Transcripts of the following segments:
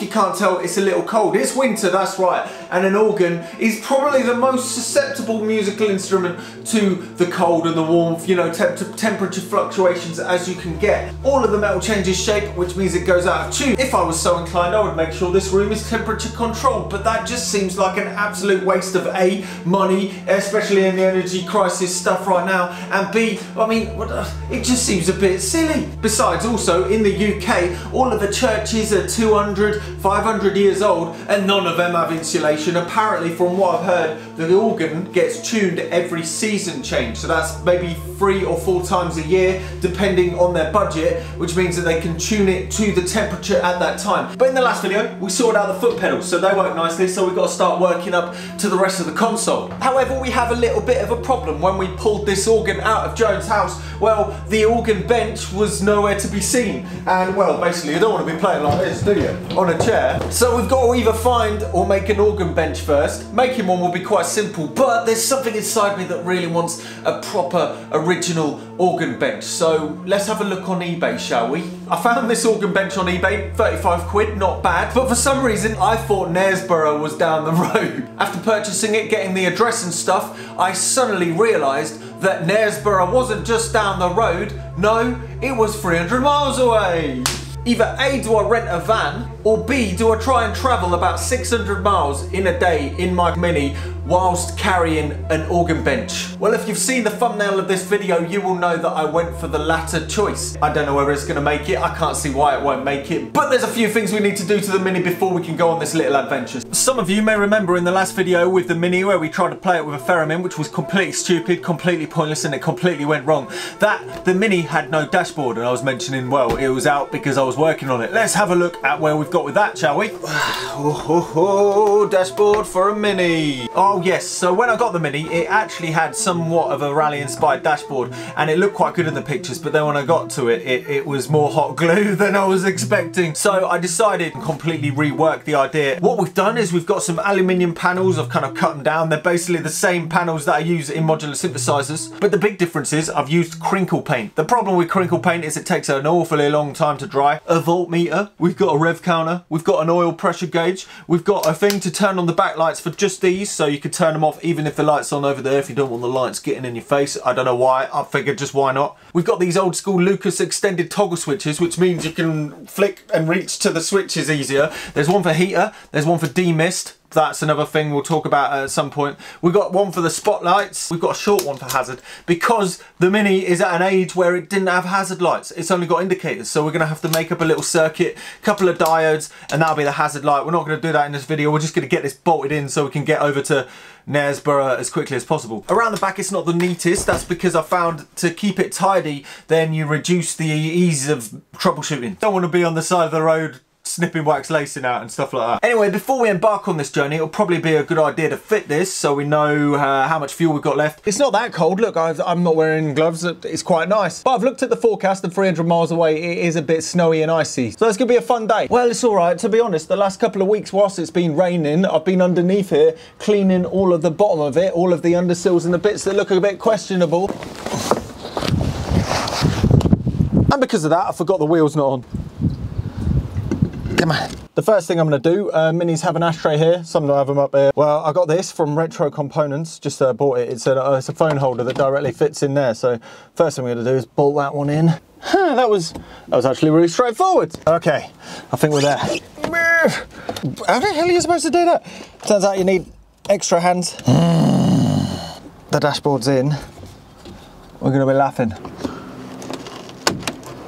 if you can't tell, it's a little cold. It's winter, that's right. And an organ is probably the most susceptible musical instrument to the cold and the warmth, you know, temp temperature fluctuations as you can get. All of the metal changes shape, which means it goes out of tune. If I was so inclined, I would make sure this room is temperature controlled, but that just seems like an absolute waste of A, money, especially in the energy crisis stuff right now, and B, I mean, uh, it just seems a bit silly. Besides, also, in the UK, all of the churches are 200, 500 years old, and none of them have insulation. Apparently, from what I've heard, the organ gets tuned every season change, so that's maybe three or four times a year, depending on their budget, which means that they can tune it to the temperature at that time. But in the last video, we sorted out the foot pedals, so they work nicely, so we've got to start working up to the rest of the console. However, we have a little bit of a problem when we pulled this organ out of Joan's house. Well, the organ bench was nowhere to be seen. And well, basically, you don't want to be playing like this, do you? On a chair. So we've got to either find or make an organ bench first. Making one will be quite simple, but there's something inside me that really wants a proper original organ bench. So let's have a look on eBay, shall we? I found this organ bench on eBay, 35 quid, not bad. But for some reason, I thought Knaresborough was down the road. After purchasing it, getting the address and stuff, I suddenly realised that Knaresborough wasn't just down the road, no, it was 300 miles away. Either A, do I rent a van, or B, do I try and travel about 600 miles in a day in my Mini whilst carrying an organ bench? Well, if you've seen the thumbnail of this video, you will know that I went for the latter choice. I don't know whether it's gonna make it, I can't see why it won't make it, but there's a few things we need to do to the Mini before we can go on this little adventure. Some of you may remember in the last video with the Mini where we tried to play it with a theremin, which was completely stupid, completely pointless, and it completely went wrong. That, the Mini had no dashboard, and I was mentioning, well, it was out because I was working on it. Let's have a look at where we've got with that, shall we? oh, oh, oh, dashboard for a Mini. Oh, Oh, yes, so when I got the Mini, it actually had somewhat of a rally inspired dashboard and it looked quite good in the pictures, but then when I got to it, it, it was more hot glue than I was expecting. So I decided to completely rework the idea. What we've done is we've got some aluminium panels, I've kind of cut them down. They're basically the same panels that I use in modular synthesizers, but the big difference is I've used crinkle paint. The problem with crinkle paint is it takes an awfully long time to dry. A voltmeter, we've got a rev counter, we've got an oil pressure gauge, we've got a thing to turn on the backlights for just these, so you could turn them off even if the light's on over there if you don't want the lights getting in your face. I don't know why, I figured just why not. We've got these old school Lucas extended toggle switches, which means you can flick and reach to the switches easier. There's one for heater, there's one for demist, that's another thing we'll talk about at some point. We've got one for the spotlights. We've got a short one for hazard because the Mini is at an age where it didn't have hazard lights. It's only got indicators. So we're going to have to make up a little circuit, couple of diodes, and that'll be the hazard light. We're not going to do that in this video. We're just to get this bolted in so we can get over to Knaresborough as quickly as possible. Around the back it's not the neatest, that's because I found to keep it tidy then you reduce the ease of troubleshooting. Don't want to be on the side of the road snipping wax lacing out and stuff like that. Anyway, before we embark on this journey, it'll probably be a good idea to fit this so we know uh, how much fuel we've got left. It's not that cold. Look, i am not wearing gloves. It's quite nice. But I've looked at the forecast and 300 miles away, it is a bit snowy and icy. So it's going to be a fun day. Well, it's all right. To be honest, the last couple of weeks, whilst it's been raining, I've been underneath here cleaning all of the bottom of it, all of the undersills and the bits that look a bit questionable. And because of that, I forgot the wheel's not on. Come on. The first thing I'm going to do, uh, Minis have an ashtray here. Some don't have them up here. Well, I got this from Retro Components. Just uh, bought it. It's a, uh, it's a phone holder that directly fits in there. So first thing I'm going to do is bolt that one in. Huh, that was that was actually really straightforward. Okay, I think we're there. How the hell are you supposed to do that? Turns out you need extra hands. The dashboard's in. We're going to be laughing.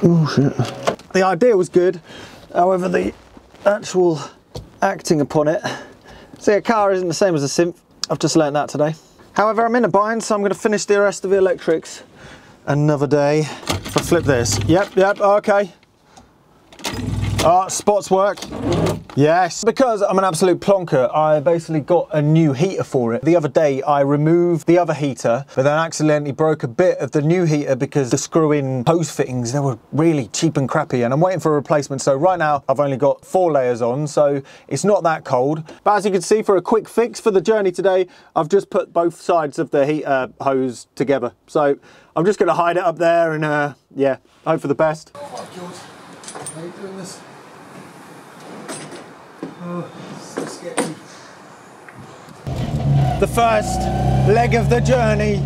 Oh shit. The idea was good. However, the actual acting upon it, see a car isn't the same as a synth. I've just learned that today. However, I'm in a bind, so I'm going to finish the rest of the electrics another day. If I flip this, yep, yep, okay. Oh, spots work. Yes. Because I'm an absolute plonker, I basically got a new heater for it. The other day I removed the other heater, but then accidentally broke a bit of the new heater because the screw-in hose fittings, they were really cheap and crappy and I'm waiting for a replacement. So right now I've only got four layers on, so it's not that cold. But as you can see, for a quick fix for the journey today, I've just put both sides of the heater hose together. So I'm just gonna hide it up there and uh, yeah, hope for the best. Oh, The first leg of the journey.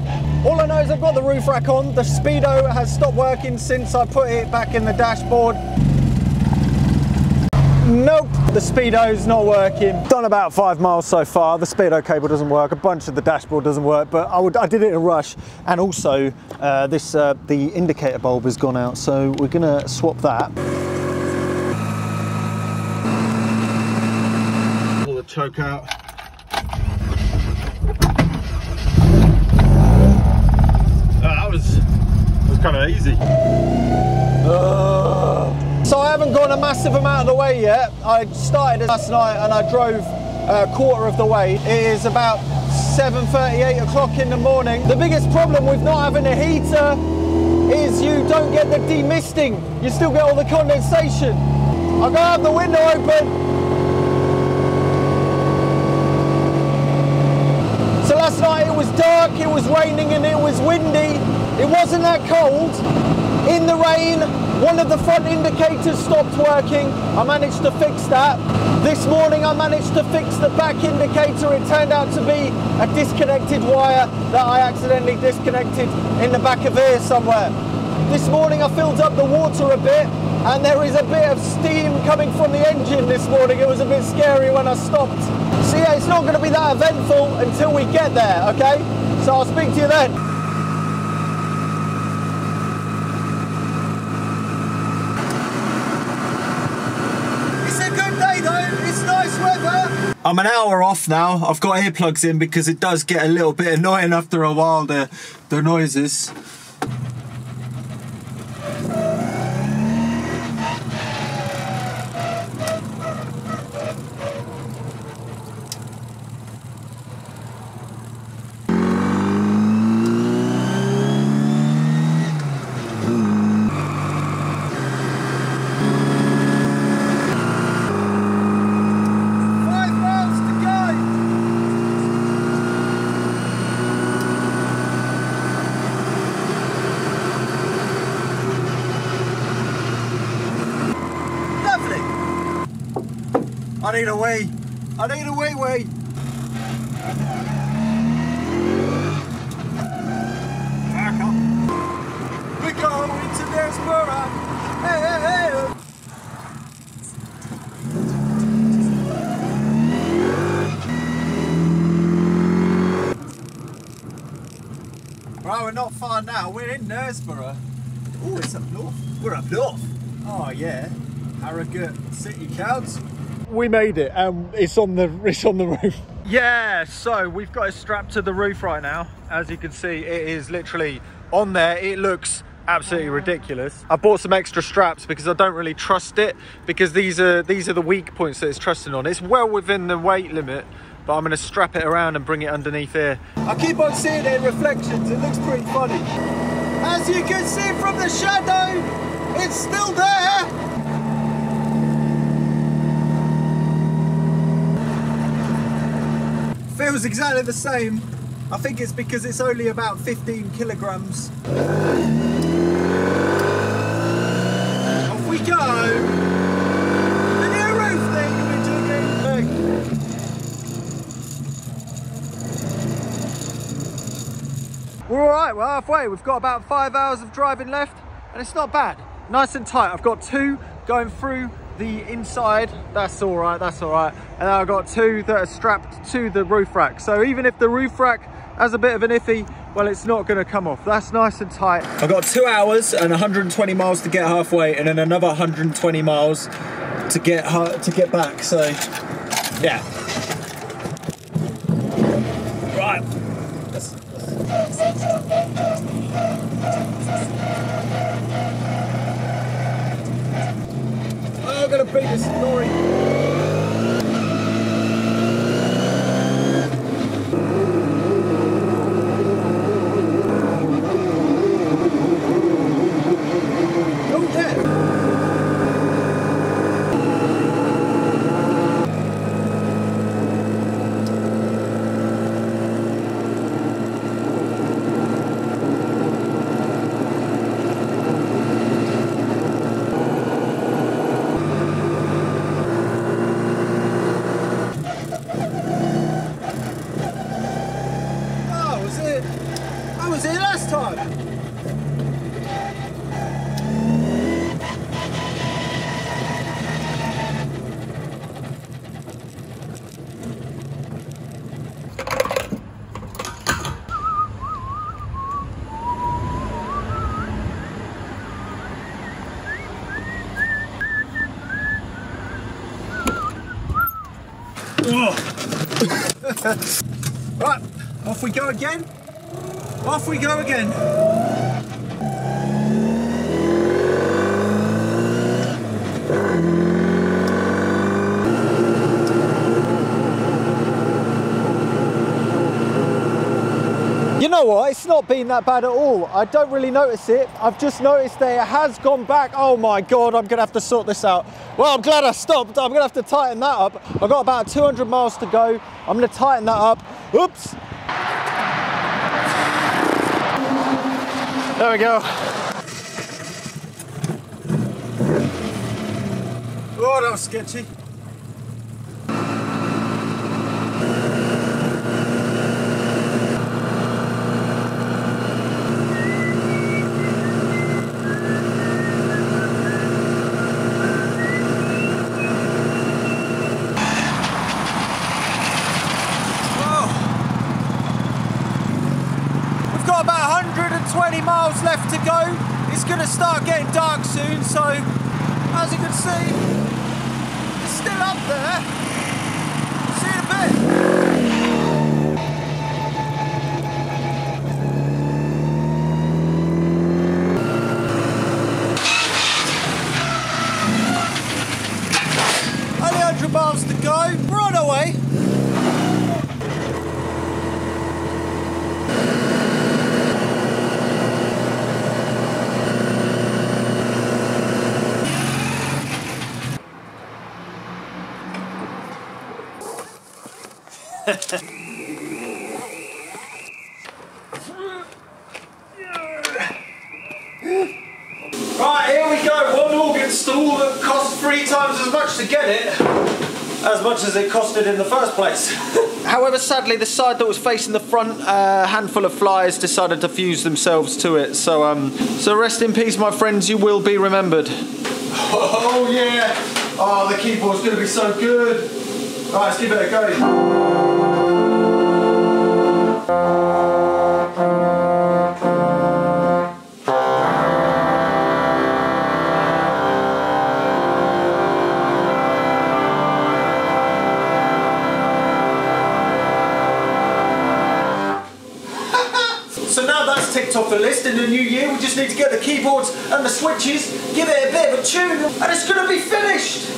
All I know is I've got the roof rack on. The speedo has stopped working since I put it back in the dashboard. Nope, the speedo's not working. Done about five miles so far. The speedo cable doesn't work. A bunch of the dashboard doesn't work, but I, would, I did it in a rush. And also, uh, this uh, the indicator bulb has gone out, so we're gonna swap that. Pull the choke out. Oh, that was was kind of easy. So I haven't gone a massive amount of the way yet. I started last night and I drove a quarter of the way. It is about 7.30, 8 o'clock in the morning. The biggest problem with not having a heater is you don't get the demisting. You still get all the condensation. I'm gonna have the window open. So last night it was dark, it was raining and it was windy. It wasn't that cold. In the rain, one of the front indicators stopped working. I managed to fix that. This morning I managed to fix the back indicator. It turned out to be a disconnected wire that I accidentally disconnected in the back of here somewhere. This morning I filled up the water a bit and there is a bit of steam coming from the engine this morning. It was a bit scary when I stopped. So yeah, it's not going to be that eventful until we get there, okay? So I'll speak to you then. It's a good day though, it's nice weather. I'm an hour off now. I've got earplugs in because it does get a little bit annoying after a while, the, the noises. Five miles to go. Lovely. I need a wee. I need a wee wee. We're going to Desborough. Hey, hey, hey. Right, we're not far now. We're in Knaresborough. Oh, it's up north. We're up north. Oh yeah, Harrogate City Counts. We made it, and it's on the it's on the roof. Yeah, so we've got it strapped to the roof right now. As you can see, it is literally on there. It looks absolutely ridiculous. I bought some extra straps because I don't really trust it because these are these are the weak points that it's trusting on. It's well within the weight limit, but I'm going to strap it around and bring it underneath here. I keep on seeing it in reflections. It looks pretty funny. As you can see from the shadow, it's still there. Feels exactly the same. I think it's because it's only about 15 kilograms. Off we go. The new roof thing we're doing. We're all right, we're halfway. We've got about five hours of driving left and it's not bad. Nice and tight. I've got two going through the inside. That's all right, that's all right. And I've got two that are strapped to the roof rack. So even if the roof rack has a bit of an iffy, well, it's not gonna come off. That's nice and tight. I've got two hours and 120 miles to get halfway and then another 120 miles to get to get back. So yeah. I'm gonna beat this lorry. Oh, yeah. Right, off we go again. Off we go again. You know what? It's not been that bad at all. I don't really notice it. I've just noticed that it has gone back. Oh my God, I'm gonna have to sort this out. Well, I'm glad I stopped. I'm gonna have to tighten that up. I've got about 200 miles to go. I'm gonna tighten that up. Oops. There we go. Oh, that was sketchy. We've got about 120 miles left to go. It's going to start getting dark soon, so as you can see, it's still up there. See you in a bit. Only 100 miles to go. We're on our way. Right, here we go. One organ stool that cost three times as much to get it as much as it costed in the first place. However, sadly, the side that was facing the front, a uh, handful of flies decided to fuse themselves to it. So, um, so rest in peace, my friends. You will be remembered. Oh yeah! Oh, the keyboard's gonna be so good. Right, let's give it a go. Off the list. In the new year, we just need to get the keyboards and the switches, give it a bit of a tune, and it's gonna be finished.